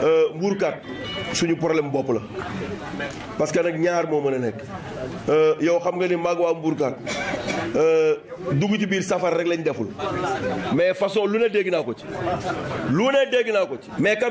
Euh, mbuurkat suñu problème bopp la parce que nag ñaar moo mën a nekk euh, yow xam nga ni maag waa mbuurkat euh, dugg ci biir safar rek lañ deful mais façon lu ne dégg naa ko ci lu ne dégg naa ko ci mais quand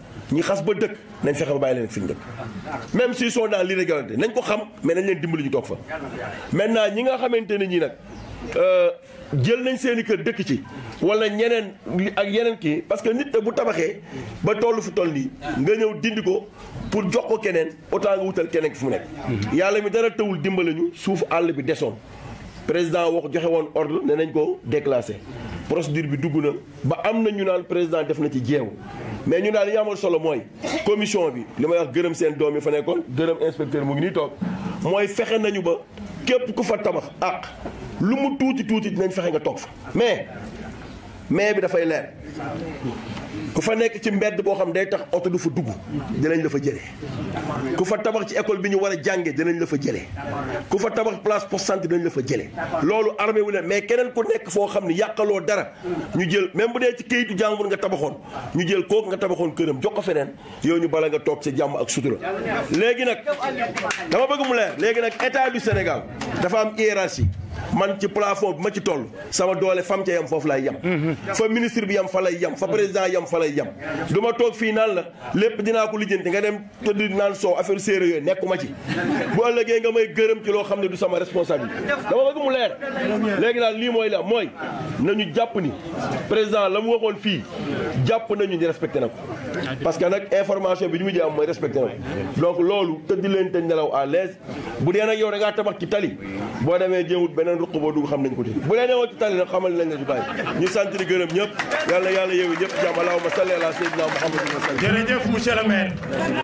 ñi xas ba dëkk nañ fexe ba bàyyi leen fi ñu dëkk même s'ils sont dans l'irrégularité nañ ko xam mais nañ leen dimbali ñu toog fa maintenant ñi nga xamante ne ñi nag euh, jël nañ seen i kër dëkk ci wala ñeneen ak yeneen kii parce que nit te bu tabaxee ba toll fu toll nii nga ñëw dindi ko pour jox ko keneen autant nga wutal keneen ki fu mu nekk mhm. yàlla mi dara tawul dimbali ñu suuf àll bi desoon président wax joxe woon ordre ne nañ ko déclassé procédure bi dugg na ba am na ñu naan président def na ci jeew mais ñu daal li amoon solo mooy commission bi li may wax gërëm seen doom yi fa nekkoon gërëm inspecteur mu ngi nii toog mooy fexe nañu ba képp ku fa tabax ak lu mu tuuti tuuti dinañ fexe nga toog fa mais mais bi dafay leer ku fa nekk ci mbedd boo xam day tax oto du fa dugg dinañ la fa jëlee ku fa tabax ci école bi ñu war a jànge dinañ la fa jëlee ku fa tabax place poste santé dinañ la fa jëlee loolu armé wu leen mais keneen ku nekk foo xam ne yàqaloo dara ñu jël même bu dee ci kayitu jàmbur nga tabaxoon ñu jël kooku nga tabaxoon këram jox ko feneen yow ñu bala nga toog ci jàmm ak sutura léegi nag dama bëgg mu leer léegi nag état du Sénégal dafa am hiérarchie man ci plafond bi ma ci toll sama doole fam ca yam foofu lay yam mhm. fa ministre bi yam fa lay yam fa président yam fa lay yam du ma toog fii naan la lépp dinaa ko lijjanti nga dem tëdd di naan soow affaire séeréer yooyu nekkuma ci bu ëllëgee nga may gërëm ci loo xam ne du sama responsabilité dama bëgg mu leer léegi daal lii mooy la mooy nañu jàpp ni président la mu waxoon fii jàpp nañu ni respecté na ko parce que nag information bi ñu mujjee am mooy respecté na ko donc loolu tëdd leen te nelaw à l'aise bu dee nag yow da ngaa tabax ci tali boo demee jéewut beneen ruq boo dugg xam nañ ko ci bu dee newoo ci tali nag xamal nañ la ci bàyyi ñu sant di gërëm ñëpp yàlla yàlla yeewu ñëpp jàmm allahumma salli ala sayyidina muhammadin wa sallam jërëjëf monsieur le maire